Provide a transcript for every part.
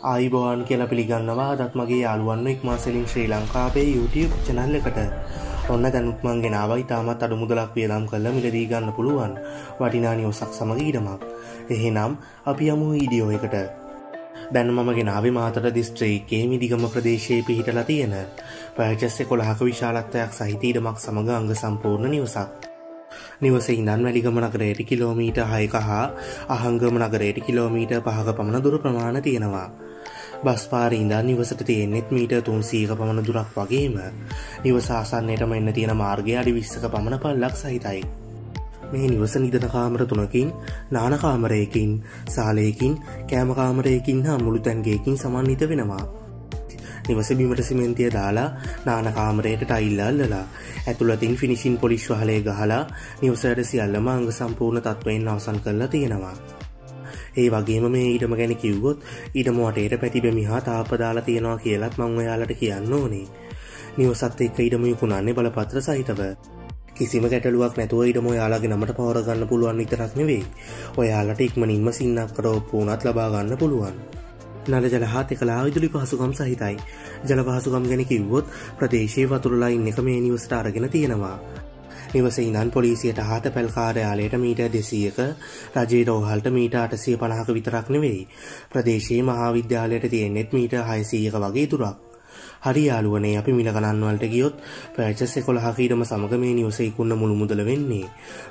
ආයිබෝවන් කියල පිළිගන්නවා. දත් මගේ යාළුවන්න ඉක්මාසලින් ශ්‍රී ලංකාවේ YouTube චනල්ල එකට. ඔන්න දැනුත්මන් ගෙනාවයි තාමත් අඩු මුදලක් වියදම් කල්ල මිලදී ගන්න පුළුවන්. වටිනා නිවසක් සමග ඉඩමක්. එහෙනම් අපි යමු වීඩියෝ එකට. දැන් මම ගෙනාවේ මාතර දිස්ත්‍රීකේ මිදිගම ප්‍රදේශයේ පිහිටලා තියෙන. පෑචස්ස කොළහක විශාලත්වයක් සහිතීඩමක් සමඟ අංග සම්පූර්ණ නිවසක්. නිවස ඉඳන් වැලිගම නගරයට කිලෝමීට හයක හා අහංගම නගරයට කිලෝමීට පහක පමණ දුර ප්‍රමාණ තියෙනවා. බස් පාර ඉඳන් නිවසට තියෙන්නෙත් මීට තුන්සීක පමණ දුරක් වගේම නිවසාසන්නයටම එන්න තියෙන මාර්ගය අඩි විස්සක පමණ පල්ලක් සහිතයි. මේ නිවස නිදන කාමර තුනකින් නානකාමරයකින් සාලයකින් කෑමකාමරයකින් හා මුළු තැන්ගේකින් සමන්විත වෙනවා. නිවස බිමට සිමෙන්තිය දාලා නානකාමරයට ටයිල්ලල්ලලා ඇතුළතින් ෆිනිශින් පොලිස් වහලේ ගහලා නිවසයට සියල්ලම අංග සම්පූර්ණ තත්වයෙන් අවසන් කරලා තියෙනවා. ඒ වගේම මේ ඊටම ගැන කිව්වොත් ඊටම වටේට පැතිබෙමි හා තාපදාලා තියෙනවා කියලත් මං ඔයාලට කියන්න ඕනේ. නිවසත් එක්ක ඊටම යුකුණන්නේ බලපත්‍ර සහිතව. කිසිම ගැටලුවක් නැතුව ඉඩම ඔයාලාගේ නමට පවරගන්න පුළුවන් විතරක් නෙවෙයි ඔයාලට ඉක්මනින්ම සින්නක් කරෝප්පූනත් ලබාගන්න පුළුවන්. නල ජල හා එකලා විදුලි පහසුකම් සහිතයි ජල පහසුකම් ගැන කිව්වොත් ප්‍රදේශයේ වතුරලයින් එක මේ නිවස්ට අරගෙන තියෙනවා. නිවස ඉඳන් පොලිසියට හත පැල් කාර්යාලයට මීට දෙසීයක රජයේ රෝහල්ට මීට අටසිය පණහක විතරක් නෙවෙයි ප්‍රදේශයේ මහාවිද්‍යාලයට තියෙන්නෙත් මීට හයසීයක වගේ දුරක්. හරි යාලුවනේ අපි මිලගණන්වලට ගියොත් ප්‍රෑචස් එකොළහකීටම සමග මේ නිවසයිකුන්න මුළු මුදල වෙන්නේ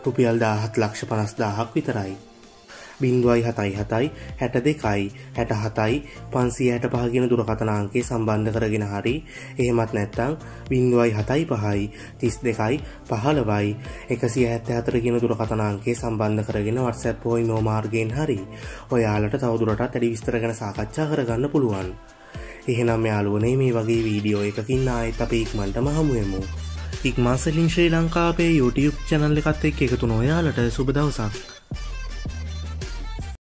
රුපියල් දාහත් ලක්ෂ පනස්දාහක් විතරයි. බින්දුවයි හතයි හතයි හැට දෙකයි හැට හතයි පන්සිය හැට පහගෙන දුරකතනාන්ගේ සම්බන්ධ කරගෙන හරි. එහෙමත් නැත්තං බින්දුවයි හතයි පහයි තිස් දෙකයි පහළවයි. එකසිය හැත්ත හතරගෙන දුරකතනාන්ගේ සම්බන්ධ කරගෙන වටසැප් පෝයි නෝමාර්ගෙන් හරි. ඔයාලට තවදුරටත් ඇඩි විස්තර ගැන සාකච්ඡා කරගන්න පුළුවන්. එහෙනම් යාලුවනේ මේ වගේ වීඩියෝ එකකින් ආයත් අප ඉක්මන්ට මහමුවමු ඉක්මාසලින් ශ්‍රී ලංකාපේ YouTube චැනල්ල එකත් එක් එකතු නොයාලට සුබදවසක්